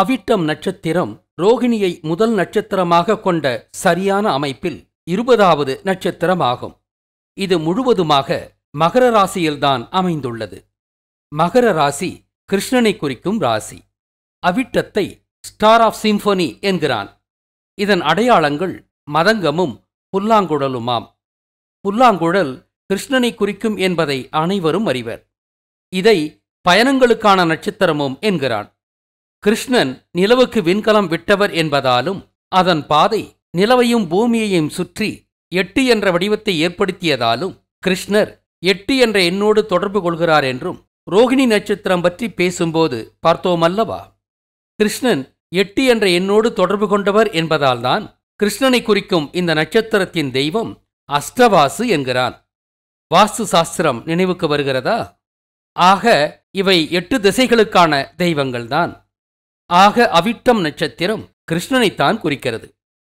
அவிட்டம் நட்சத்திரம் ரோகிணியை முதல் நட்சத்திரமாக கொண்ட சரியான அமைப்பில் இருபதாவது நட்சத்திரமாகும். இது முழுவதுமாக மகர ராசியில்தான் அமைந்துள்ளது. மகர ராசி கிருஷ்ணனை குறிக்கும் ராசி. அவிட்டத்தை ஸ்டார் ஆஃப் சிம்பனி என்கிறான். இதன் அடையாளங்கள் மதங்கமும் புல்லாங்குழலுமாம். புல்லாங்குழல் கிருஷ்ணனை குறிக்கும் என்பதை அனைவரும் அறிவர். இதை பயணங்களுக்கான நட்சத்திரமும் என்கிறான். கிருஷ்ணன் நிலவுக்கு விண்கலம் விட்டவர் என்பதாலும் அதன் பாதை நிலவையும் பூமியையும் சுற்றி எட்டு என்ற வடிவத்தை ஏற்படுத்தியதாலும் கிருஷ்ணர் எட்டு என்ற எண்ணோடு தொடர்பு கொள்கிறார் என்றும் ரோகிணி நட்சத்திரம் பற்றி பேசும்போது பார்த்தோமல்லவா? கிருஷ்ணன் எட்டு என்ற எண்ணோடு தொடர்பு கொண்டவர் என்பதால்தான் கிருஷ்ணனை குறிக்கும் இந்த நட்சத்திரத்தின் தெய்வம் அஷ்டவாசு என்கிறான். வாஸ்து சாஸ்திரம் நினைவுக்கு வருகிறதா? ஆக இவை எட்டு திசைகளுக்கான தெய்வங்கள்தான். ஆக அவிட்டம் நட்சத்திரம் கிருஷ்ணனைத்தான் குறிக்கிறது.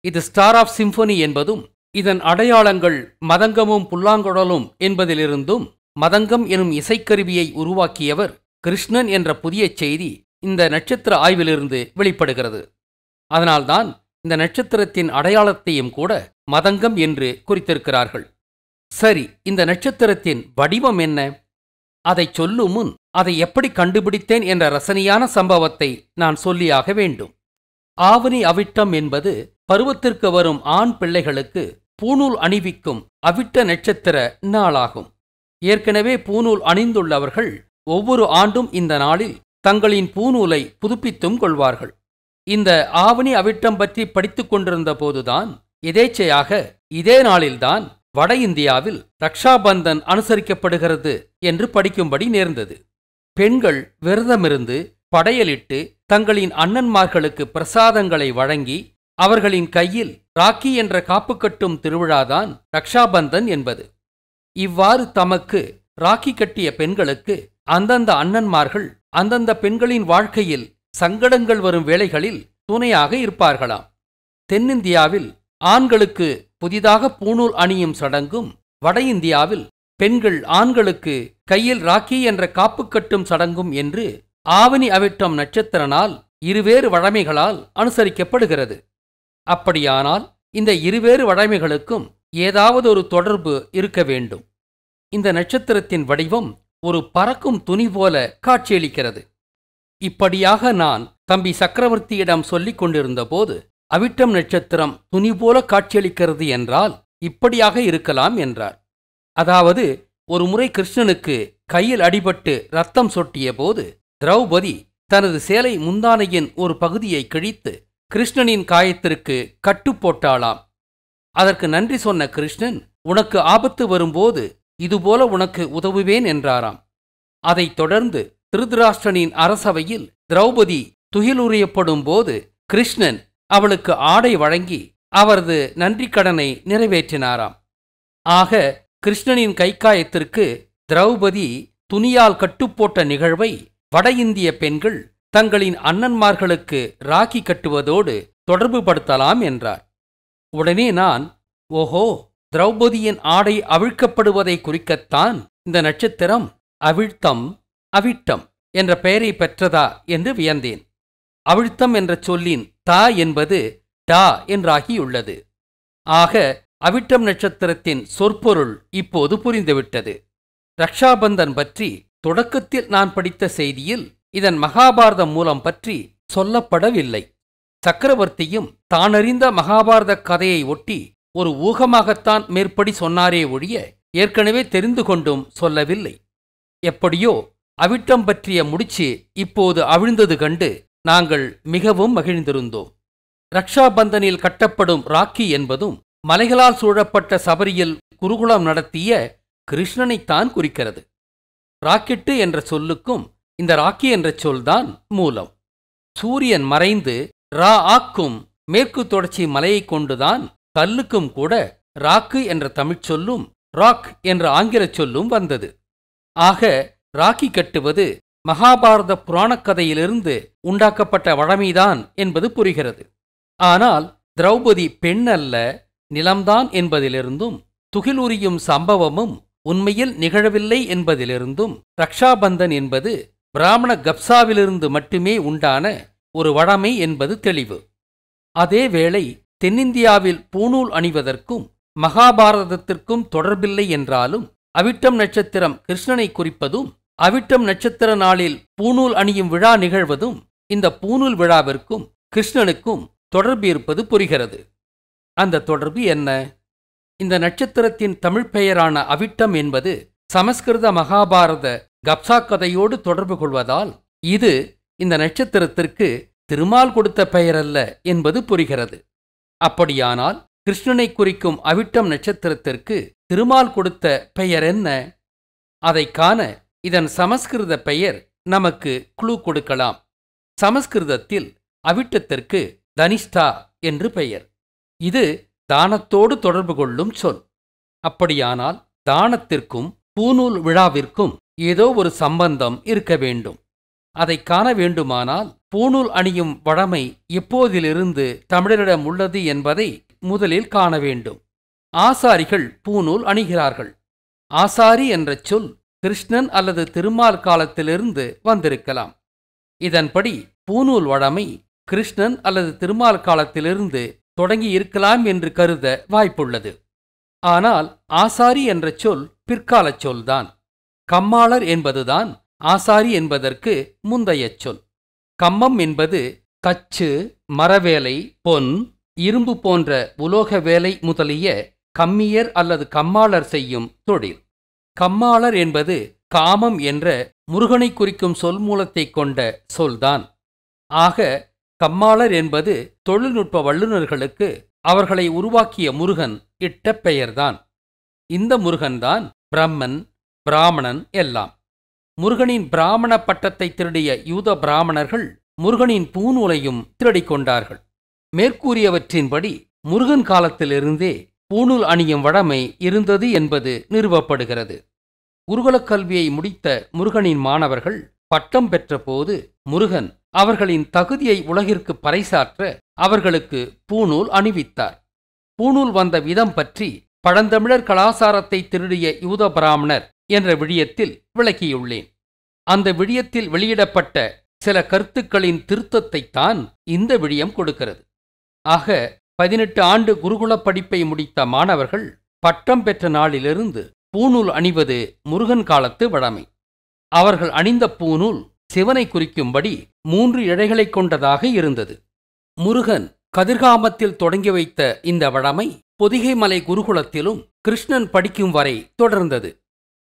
இது ஸ்டார் ஆஃப் சிம்பனி என்பதும் இதன் அடையாளங்கள் மதங்கமும் புல்லாங்குழலும் என்பதிலிருந்தும் மதங்கம் எனும் இசைக்கருவியை உருவாக்கியவர் கிருஷ்ணன் என்ற புதிய செய்தி இந்த நட்சத்திர ஆய்விலிருந்து வெளிப்படுகிறது. அதனால்தான் இந்த நட்சத்திரத்தின் அடையாளத்தையும் கூட மதங்கம் என்று குறித்திருக்கிறார்கள். சரி இந்த நட்சத்திரத்தின் வடிவம் என்ன? அதைச் சொல்லும் முன் அதை எப்படி கண்டுபிடித்தேன் என்ற ரசனையான சம்பவத்தை நான் சொல்லியாக வேண்டும். ஆவணி அவிட்டம் என்பது பருவத்திற்கு வரும் ஆண் பிள்ளைகளுக்கு பூணூல் அணிவிக்கும் அவிட்ட நட்சத்திர நாளாகும். ஏற்கனவே பூநூல் அணிந்துள்ளவர்கள் ஒவ்வொரு ஆண்டும் இந்த நாளில் தங்களின் பூநூலை புதுப்பித்தும் கொள்வார்கள். இந்த ஆவணி அவிட்டம் பற்றி படித்துக் கொண்டிருந்த போதுதான் எதேச்சையாக இதே நாளில்தான் வட இந்தியாவில் ரக்ஷாபந்தன் அனுசரிக்கப்படுகிறது என்று படிக்கும்படி நேர்ந்தது. பெண்கள் விரதமிருந்து படையலிட்டு தங்களின் அண்ணன்மார்களுக்கு பிரசாதங்களை வழங்கி அவர்களின் கையில் ராக்கி என்ற காப்பு கட்டும் திருவிழாதான் ரக்ஷாபந்தன் என்பது. இவ்வாறு தமக்கு ராக்கி கட்டிய பெண்களுக்கு அந்தந்த அண்ணன்மார்கள் அந்தந்த பெண்களின் வாழ்க்கையில் சங்கடங்கள் வரும் வேளைகளில் துணையாக இருப்பார்களாம். தென்னிந்தியாவில் ஆண்களுக்கு புதிதாக பூணூல் அணியும் சடங்கும் வட இந்தியாவில் பெண்கள் ஆண்களுக்கு கையில் ராக்கி என்ற காப்பு கட்டும் சடங்கும் என்று ஆவணி அவிட்டம் நட்சத்திர நாள் இருவேறு வழமைகளால் அனுசரிக்கப்படுகிறது. அப்படியானால் இந்த இருவேறு வழமைகளுக்கும் ஏதாவது ஒரு தொடர்பு இருக்க வேண்டும். இந்த நட்சத்திரத்தின் வடிவம் ஒரு பறக்கும் துணி போல காட்சியளிக்கிறது. இப்படியாக நான் தம்பி சக்கரவர்த்தியிடம் சொல்லிக் கொண்டிருந்தபோது அவிட்டம் நட்சத்திரம் துணி போல காட்சியளிக்கிறது என்றால் இப்படியாக இருக்கலாம் என்றார். அதாவது ஒரு முறை கிருஷ்ணனுக்கு கையில் அடிபட்டு ரத்தம் சொட்டிய போது திரௌபதி தனது சேலை முந்தானையின் ஒரு பகுதியை கிழித்து கிருஷ்ணனின் காயத்திற்கு கட்டு போட்டாளாம். அதற்கு நன்றி சொன்ன கிருஷ்ணன் உனக்கு ஆபத்து வரும்போது இதுபோல உனக்கு உதவுவேன் என்றாராம். அதைத் தொடர்ந்து திருதராஷ்டிரனின் அரசவையில் திரௌபதி துகிலுரியப்படும் போது கிருஷ்ணன் அவளுக்கு ஆடை வழங்கி அவரது நன்றிக்கடனை கடனை நிறைவேற்றினாராம். ஆக கிருஷ்ணனின் கைக்காயத்திற்கு திரௌபதி துணியால் கட்டுப்போட்ட நிகழ்வை வட இந்திய பெண்கள் தங்களின் அண்ணன்மார்களுக்கு ராக்கி கட்டுவதோடு தொடர்புபடுத்தலாம் என்றார். உடனே நான் ஓஹோ திரௌபதியின் ஆடை அவிழ்க்கப்படுவதை குறிக்கத்தான் இந்த நட்சத்திரம் அவிழ்த்தம் அவிட்டம் என்ற பெயரை பெற்றதா? என்று வியந்தேன். அவிழ்த்தம் என்ற சொல்லின் தா என்பது டா என்றாகியுள்ளது. ஆக அவிட்டம் நட்சத்திரத்தின் சொற்பொருள் இப்போது புரிந்துவிட்டது. ரக்ஷாபந்தன் பற்றி தொடக்கத்தில் நான் படித்த செய்தியில் இதன் மகாபாரதம் மூலம் பற்றி சொல்லப்படவில்லை. சக்கரவர்த்தியும் தானறிந்த மகாபாரத கதையை ஒட்டி ஒரு ஊகமாகத்தான் மேற்படி சொன்னாரே ஒழிய ஏற்கனவே தெரிந்து கொண்டும் சொல்லவில்லை. எப்படியோ அவிட்டம் பற்றிய முடிச்சு இப்போது அவிழ்ந்தது கண்டு நாங்கள் மிகவும் மகிழ்ந்திருந்தோம். ரக்ஷாபந்தனில் கட்டப்படும் ராக்கி என்பதும் மலைகளால் சூழப்பட்ட சபரியில் குருகுலம் நடத்திய கிருஷ்ணனைத்தான் குறிக்கிறது. ராக்கெட்டு என்ற சொல்லுக்கும் இந்த ராக்கி என்ற சொல்தான் மூலம். சூரியன் மறைந்து ரா ஆக்கும் மேற்கு தொடர்ச்சி மலையை கொண்டுதான் கல்லுக்கும் கூட ராக்கு என்ற தமிழ்ச் சொல்லும் ராக் என்ற ஆங்கிலச் சொல்லும் வந்தது. ஆக ராக்கி கட்டுவது மகாபாரத புராணக் கதையிலிருந்து உண்டாக்கப்பட்ட வழமைதான் என்பது புரிகிறது. ஆனால் திரௌபதி பெண் அல்ல நிலம்தான் என்பதிலிருந்தும் துகிலுரியும் சம்பவமும் உண்மையில் நிகழவில்லை என்பதிலிருந்தும் ரக்ஷாபந்தன் என்பது பிராமண கப்சாவிலிருந்து மட்டுமே உண்டான ஒரு வழமை என்பது தெளிவு. அதேவேளை தென்னிந்தியாவில் பூணூல் அணிவதற்கும் மகாபாரதத்திற்கும் தொடர்பில்லை என்றாலும் அவிட்டம் நட்சத்திரம் கிருஷ்ணனை குறிப்பதும் அவிட்டம் நட்சத்திர நாளில் பூணூல் அணியும் விழா நிகழ்வதும் இந்த பூணூல் விழாவிற்கும் கிருஷ்ணனுக்கும் தொடர்பு இருப்பது புரிகிறது. அந்த தொடர்பு என்ன? இந்த நட்சத்திரத்தின் தமிழ் பெயரான அவிட்டம் என்பது சமஸ்கிருத மகாபாரத கப்சா கதையோடு தொடர்பு கொள்வதால் இது இந்த நட்சத்திரத்திற்கு திருமால் கொடுத்த பெயரல்ல என்பது புரிகிறது. அப்படியானால் கிருஷ்ணனை குறிக்கும் அவிட்டம் நட்சத்திரத்திற்கு திருமால் கொடுத்த பெயர் என்ன? அதைக் காண இதன் சமஸ்கிருத பெயர் நமக்கு குழு கொடுக்கலாம். சமஸ்கிருதத்தில் அவிட்டத்திற்கு தனிஷ்டா என்று பெயர். இது தானத்தோடு தொடர்பு கொள்ளும் சொல். அப்படியானால் தானத்திற்கும் பூநூல் விழாவிற்கும் ஏதோ ஒரு சம்பந்தம் இருக்க வேண்டும். அதை காண வேண்டுமானால் பூநூல் அணியும் வழமை எப்போதிலிருந்து தமிழரிடம் உள்ளது என்பதை முதலில் காண வேண்டும். ஆசாரிகள் பூநூல் அணிகிறார்கள். ஆசாரி என்ற சொல் கிருஷ்ணன் அல்லது திருமால் காலத்திலிருந்து வந்திருக்கலாம். இதன்படி பூநூல் வழமை கிருஷ்ணன் அல்லது திருமால் காலத்திலிருந்து தொடங்கி இருக்கலாம் என்று கருத வாய்ப்புள்ளது. ஆனால் ஆசாரி என்ற சொல் பிற்காலச் சொல்தான். கம்மாளர் என்பதுதான் ஆசாரி என்பதற்கு முந்தைய சொல். கம்மம் என்பது கச்சு மரவேலை பொன் இரும்பு போன்ற உலோக வேலை முதலிய கம்மியர் அல்லது கம்மாளர் செய்யும் தொழில். கம்மாளர் என்பது காமம் என்ற முருகனை குறிக்கும் சொல் மூலத்தைக் கொண்ட சொல்தான். ஆக கம்மாளர் என்பது தொழில்நுட்ப வல்லுநர்களுக்கு அவர்களை உருவாக்கிய முருகன் இட்ட பெயர்தான். இந்த முருகன்தான் பிரம்மன் பிராமணன் எல்லாம். முருகனின் பிராமண பட்டத்தை திருடிய யூத பிராமணர்கள் முருகனின் பூநூலையும் திருடிக் கொண்டார்கள். மேற்கூறியவற்றின்படி முருகன் காலத்திலிருந்தே பூணூல் அணியும் வழமை இருந்தது என்பது நிறுவப்படுகிறது. குருகுலக் கல்வியை முடித்த முருகனின் மாணவர்கள் பட்டம் பெற்றபோது முருகன் அவர்களின் தகுதியை உலகிற்கு பறைசாற்ற அவர்களுக்கு பூநூல் அணிவித்தார். பூநூல் வந்த விதம் பற்றி பழந்தமிழர் கலாசாரத்தை திருடிய யூத பிராமணர் என்ற விழியத்தில் விளக்கியுள்ளேன். அந்த விழியத்தில் வெளியிடப்பட்ட சில கருத்துக்களின் திருத்தத்தைத்தான் இந்த விழியம் கொடுக்கிறது. ஆக பதினெட்டு ஆண்டு குருகுலப் படிப்பை முடித்த மாணவர்கள் பட்டம் பெற்ற நாளிலிருந்து பூநூல் அணிவது முருகன் காலத்து வழமை. அவர்கள் அணிந்த பூநூல் சிவனை குறிக்கும்படி மூன்று இழைகளைக் கொண்டதாக இருந்தது. முருகன் கதிர்காமத்தில் தொடங்கி வைத்த இந்த வழமை பொதிகைமலை குருகுலத்திலும் கிருஷ்ணன் படிக்கும் வரை தொடர்ந்தது.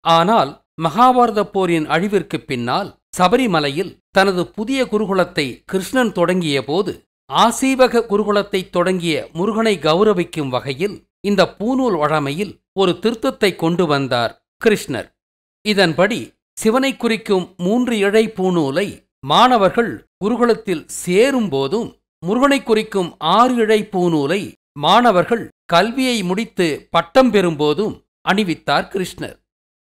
ஆனால் மகாபாரத போரின் அழிவிற்கு பின்னால் சபரிமலையில் தனது புதிய குருகுலத்தை கிருஷ்ணன் தொடங்கிய போது ஆசீவக குருகுலத்தை தொடங்கிய முருகனை கௌரவிக்கும் வகையில் இந்த பூநூல் வழமையில் ஒரு திருத்தத்தை கொண்டு வந்தார் கிருஷ்ணர். இதன்படி சிவனை குறிக்கும் மூன்று இழை பூநூலை மாணவர்கள் குருகுலத்தில் சேரும்போதும் முருகனை குறிக்கும் ஆறு இழை பூநூலை மாணவர்கள் கல்வியை முடித்து பட்டம் பெறும்போதும் அணிவித்தார் கிருஷ்ணர்.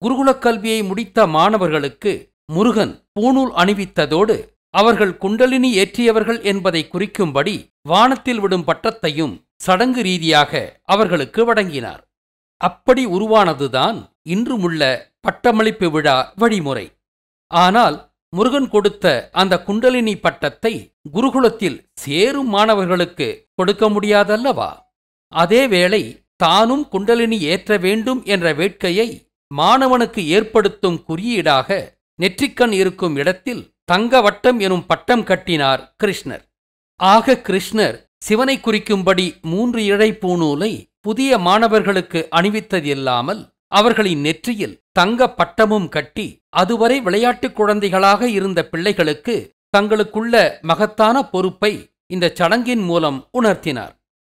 குருகுலக் கல்வியை முடித்த மாணவர்களுக்கு முருகன் பூநூல் அணிவித்ததோடு அவர்கள் குண்டலினி ஏற்றியவர்கள் என்பதை குறிக்கும்படி வானத்தில் விடும் பட்டத்தையும் சடங்கு ரீதியாக அவர்களுக்கு வழங்கினார். அப்படி உருவானதுதான் இன்றுமுள்ள பட்டமளிப்பு விழா வழிமுறை. ஆனால் முருகன் கொடுத்த அந்த குண்டலினி பட்டத்தை குருகுலத்தில் சேரும் மாணவர்களுக்கு கொடுக்க முடியாதல்லவா? அதேவேளை தானும் குண்டலினி ஏற்ற வேண்டும் என்ற வேட்கையை மாணவனுக்கு ஏற்படுத்தும் குறியீடாக நெற்றிக்கண் இருக்கும் இடத்தில் தங்க வட்டம் எனும் பட்டம் கட்டினார் கிருஷ்ணர். ஆக கிருஷ்ணர் சிவனை குறிக்கும்படி மூன்று இழை புதிய மாணவர்களுக்கு அணிவித்தது இல்லாமல் அவர்களின் நெற்றியில் தங்க பட்டமும் கட்டி அதுவரை விளையாட்டுக் குழந்தைகளாக இருந்த பிள்ளைகளுக்கு தங்களுக்குள்ள மகத்தான பொறுப்பை இந்த சடங்கின் மூலம் உணர்த்தினார்.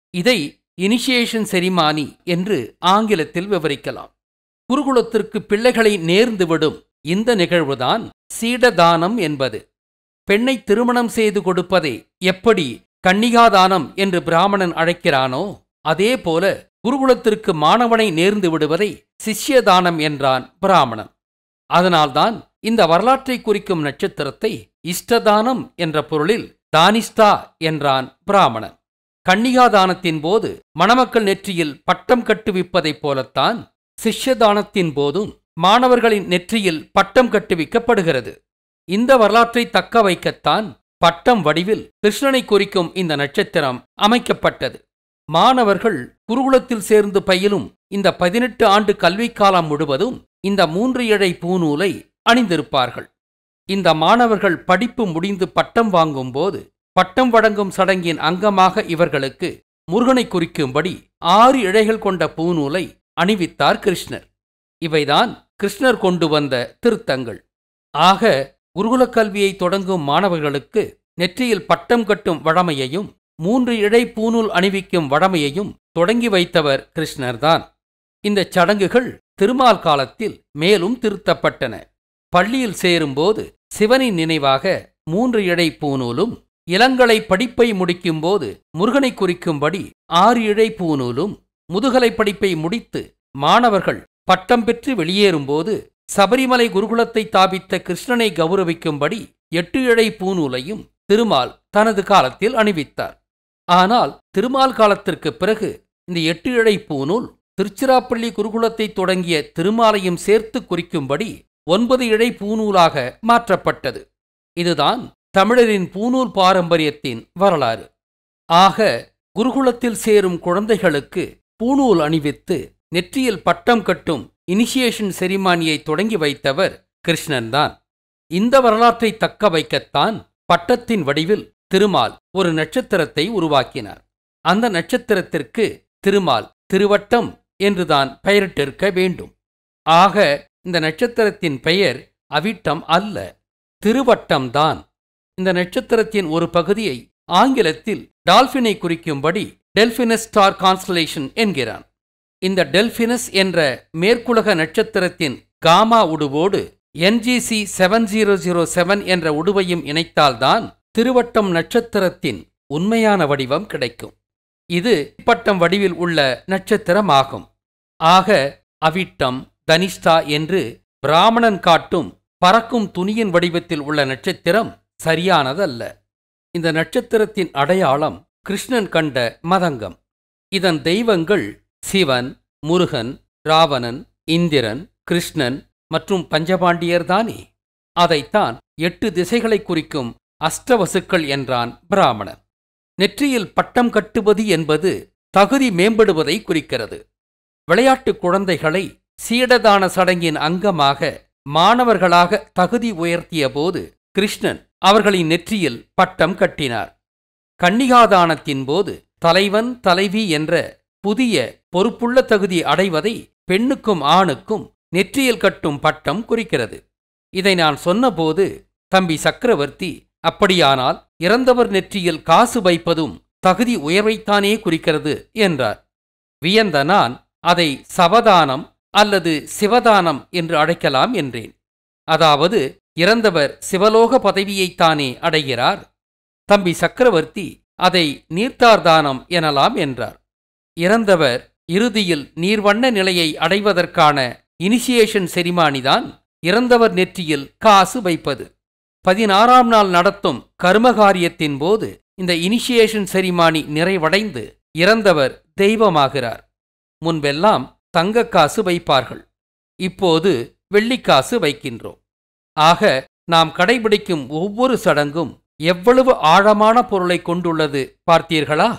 இதை இனிஷியேஷன் செரிமானி என்று ஆங்கிலத்தில் விவரிக்கலாம். குருகுலத்திற்கு பிள்ளைகளை நேர்ந்து விடும் இந்த நிகழ்வுதான் சீடதானம் என்பது. பெண்ணை திருமணம் செய்து கொடுப்பதை எப்படி கன்னிகாதானம் என்று பிராமணன் அழைக்கிறானோ அதேபோல குருகுலத்திற்கு மாணவனை நேர்ந்து விடுவதை சிஷ்யதானம் என்றான் பிராமணன். அதனால்தான் இந்த வரலாற்றை குறிக்கும் நட்சத்திரத்தை இஷ்டதானம் என்ற பொருளில் தானிஸ்தா என்றான் பிராமணன். கன்னிகாதானத்தின் போது மணமக்கள் நெற்றியில் பட்டம் கட்டுவிப்பதைப் போலத்தான் சிஷ்யதானத்தின் போதும் மாணவர்களின் நெற்றியில் பட்டம் கட்டுவிக்கப்படுகிறது. இந்த வரலாற்றை தக்க வைக்கத்தான் பட்டம் வடிவில் கிருஷ்ணனை குறிக்கும் இந்த நட்சத்திரம் அமைக்கப்பட்டது. மாணவர்கள் குருகுலத்தில் சேர்ந்து பயிலும் இந்த பதினெட்டு ஆண்டு கல்விக்காலம் முழுவதும் இந்த மூன்று இழை பூநூலை அணிந்திருப்பார்கள். இந்த மாணவர்கள் படிப்பு முடிந்து பட்டம் வாங்கும்போது பட்டம் வழங்கும் சடங்கின் அங்கமாக இவர்களுக்கு முருகனை குறிக்கும்படி ஆறு இழைகள் கொண்ட பூநூலை அணிவித்தார் கிருஷ்ணர். இவைதான் கிருஷ்ணர் கொண்டு வந்த திருத்தங்கள். ஆக குருகுலக் கல்வியை தொடங்கும் மாணவர்களுக்கு நெற்றியில் பட்டம் கட்டும் வழமையையும் மூன்று இழை பூநூல் அணிவிக்கும் வழமையையும் தொடங்கி வைத்தவர் கிருஷ்ணர்தான். இந்தச் சடங்குகள் திருமால் காலத்தில் மேலும் திருத்தப்பட்டன. பள்ளியில் சேரும்போது சிவனின் நினைவாக மூன்று இழை பூநூலும் இளங்கலை படிப்பை முடிக்கும்போது முருகனை குறிக்கும்படி ஆறு இழை பூநூலும் முதுகலை படிப்பை முடித்து மாணவர்கள் பட்டம் பெற்று வெளியேறும்போது சபரிமலை குருகுலத்தை தாபித்த கிருஷ்ணனை கௌரவிக்கும்படி எட்டு இழை பூநூலையும் திருமால் தனது காலத்தில் அணிவித்தார். ஆனால் திருமால் காலத்திற்குப் பிறகு இந்த எட்டு இழை பூநூல் திருச்சிராப்பள்ளி குருகுலத்தை தொடங்கிய திருமாலையும் சேர்த்து குறிக்கும்படி ஒன்பது இழை பூநூலாக மாற்றப்பட்டது. இதுதான் தமிழரின் பூநூல் பாரம்பரியத்தின் வரலாறு. ஆக குருகுலத்தில் சேரும் குழந்தைகளுக்கு பூநூல் அணிவித்து நெற்றியில் பட்டம் கட்டும் இனிஷியேஷன் செரிமானியை தொடங்கி வைத்தவர் கிருஷ்ணன்தான். இந்த வரலாற்றை தக்க வைக்கத்தான் பட்டத்தின் வடிவில் திருமால் ஒரு நட்சத்திரத்தை உருவாக்கினார். அந்த நட்சத்திரத்திற்கு திருமால் திருவட்டம் என்றுதான் பெயரிட்டிருக்க வேண்டும். ஆக இந்த நட்சத்திரத்தின் பெயர் அவிட்டம் அல்ல திருவட்டம்தான். இந்த நட்சத்திரத்தின் ஒரு பகுதியை ஆங்கிலத்தில் டால்பினை குறிக்கும்படி டெல்பினஸ் ஸ்டார் கான்ஸ்டலேஷன் என்கிறான். இந்த டெல்பினஸ் என்ற மேற்குலக நட்சத்திரத்தின் gamma உடுவோடு NGC seven zero zero seven என்ற உடுவையும் இணைத்தால்தான் திருவட்டம் நட்சத்திரத்தின் உண்மையான வடிவம் கிடைக்கும். இது பட்டம் வடிவில் உள்ள நட்சத்திரமாகும். ஆக அவிட்டம் தனிஷ்டா என்று பிராமணன் காட்டும் பறக்கும் துணியின் வடிவத்தில் உள்ள நட்சத்திரம் சரியானதல்ல. இந்த நட்சத்திரத்தின் அடையாளம் கிருஷ்ணன் கண்ட மதங்கம். இதன் தெய்வங்கள் சிவன் முருகன் ராவணன் இந்திரன் கிருஷ்ணன் மற்றும் பஞ்சபாண்டியர்தானே அதைத்தான் எட்டு திசைகளை குறிக்கும் அஷ்டவசுக்கள் என்றான் பிராமணன் நெற்றியில் பட்டம் கட்டுவது என்பது தகுதி மேம்படுவதை குறிக்கிறது. விளையாட்டு குழந்தைகளை சீடதான சடங்கின் அங்கமாக மாணவர்களாக தகுதி உயர்த்திய போது கிருஷ்ணன் அவர்களின் நெற்றியில் பட்டம் கட்டினார். கன்னிகாதானத்தின் போது தலைவன் தலைவி என்ற புதிய பொறுப்புள்ள தகுதி அடைவதை பெண்ணுக்கும் ஆணுக்கும் நெற்றியில் கட்டும் பட்டம் குறிக்கிறது. இதை நான் சொன்னபோது தம்பி சக்கரவர்த்தி அப்படியானால் இறந்தவர் நெற்றியில் காசு வைப்பதும் தகுதி உயர்வைத்தானே குறிக்கிறது என்றார். வியந்த நான் அதை சவதானம் அல்லது சிவதானம் என்று அழைக்கலாம் என்றேன். அதாவது இறந்தவர் சிவலோக பதவியைத்தானே அடைகிறார். தம்பி சக்கரவர்த்தி அதை நீர்த்தார்தானம் எனலாம் என்றார். இறந்தவர் இறுதியில் நீர்வண்ண நிலையை அடைவதற்கான இனிஷியேஷன் செரிமானிதான் இறந்தவர் நெற்றியில் காசு வைப்பது. பதினாறாம் நாள் நடத்தும் கர்மகாரியத்தின் போது இந்த இனிஷியேஷன் செரிமானி நிறைவடைந்து இறந்தவர் தெய்வமாகிறார். முன்பெல்லாம் தங்கக்காசு வைப்பார்கள். இப்போது வெள்ளிக்காசு வைக்கின்றோம். ஆக நாம் கடைபிடிக்கும் ஒவ்வொரு சடங்கும் எவ்வளவு ஆழமான பொருளை கொண்டுள்ளது பார்த்தீர்களா?